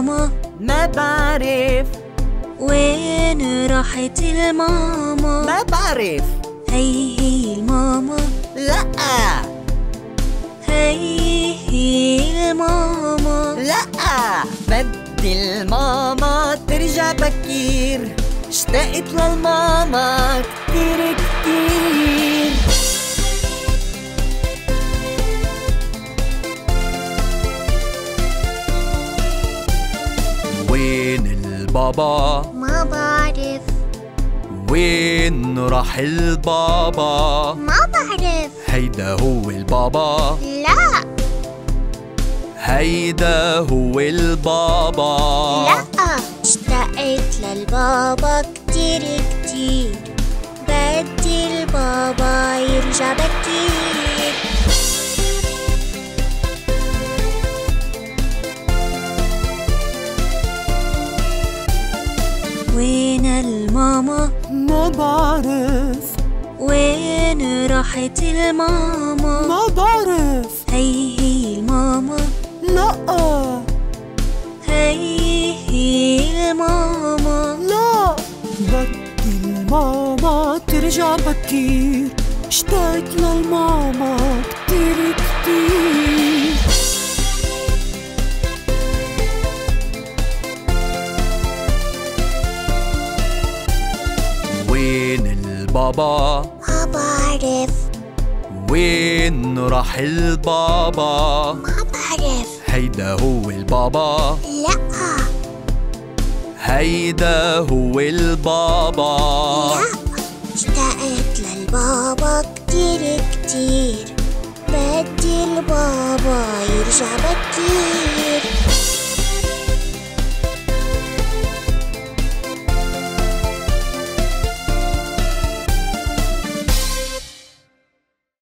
ما بعرف. وين راحت الماما؟ ما بعرف. هي هي الماما. لا. هي هي الماما. لا. بدي الماما ترجع بكير. اشتقت للماما كتير كتير. البابا ما بعرف. وين راح البابا؟ ما بعرف. هيدا هو البابا. لا. هيدا هو البابا. لا. اشتقت للبابا كتير كتير. وين الماما؟ ما بعرف. وين راحت الماما؟ ما بعرف. هي هي الماما. لا. هي هي الماما. لا. بدي الماما ترجع بكير اشتقت للماما البابا ما بعرف وين راح البابا؟ ما بعرف هيدا هو البابا. لا. هيدا هو البابا. لا. اشتقت للبابا كتير كتير. بدي البابا يرجع بكير.